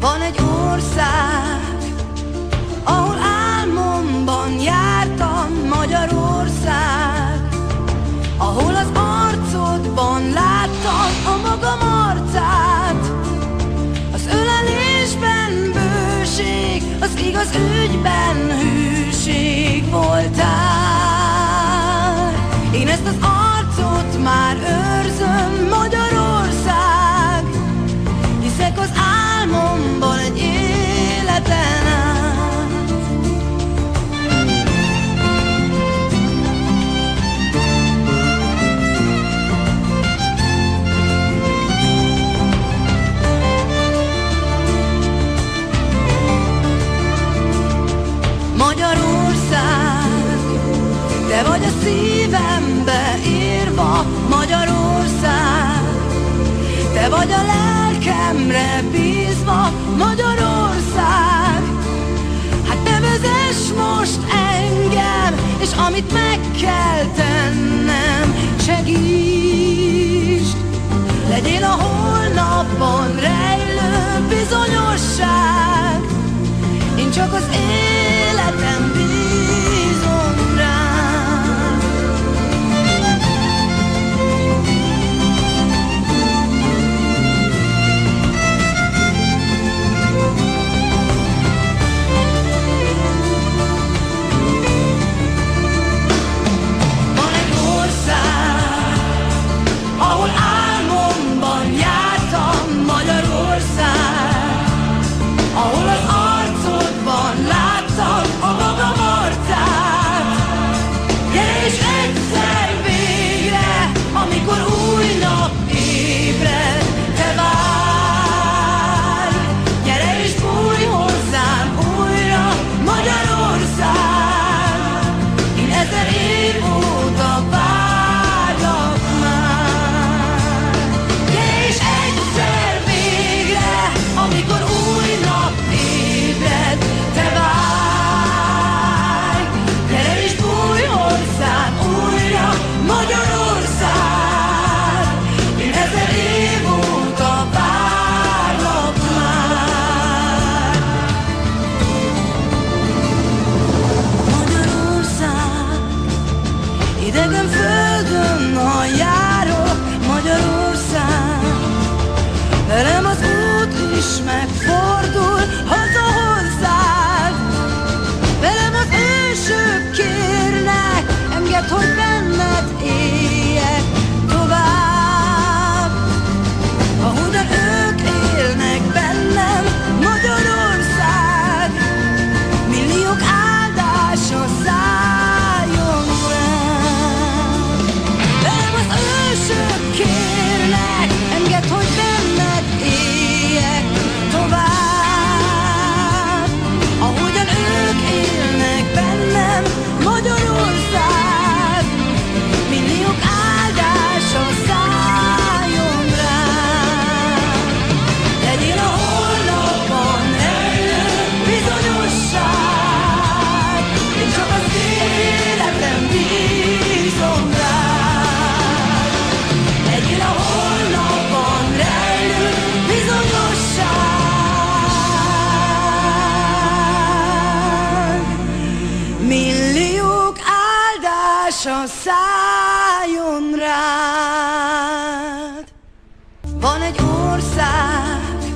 Van egy ország, ahol álmomban jártam Magyarország, ahol az arcodban láttam a magam arcát, az ölelésben bőség, az igaz ügyben hűség voltál. Szívemre bízva Magyarország. Hát nevezes most engem És amit meg kell tennem Segítsd. Legyél a holnapban rejlő bizonyosság. Én csak az én idegen földön a járok Magyarország, velem az út is megfog. hatása szálljon rád. Van egy ország,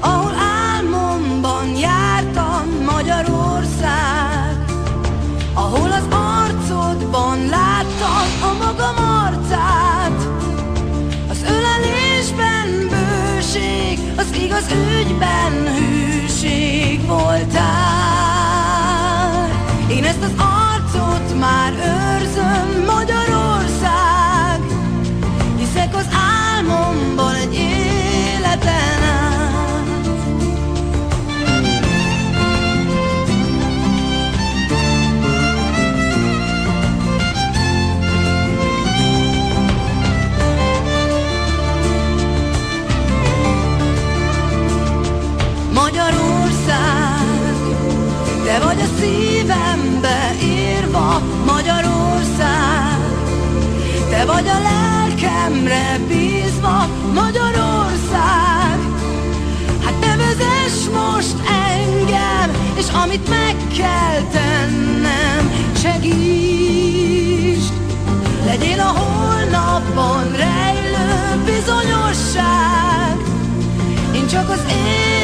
ahol álmomban jártam Magyarország, ahol az arcodban láttam a magam arcát, az ölelésben bőség, az igaz ügyben hű. Vagy a lelkemre bízva Magyarország? Hát nevezes most engem És amit meg kell tennem Segítsd. Legyél a holnapban rejlő bizonyosság. Én csak az én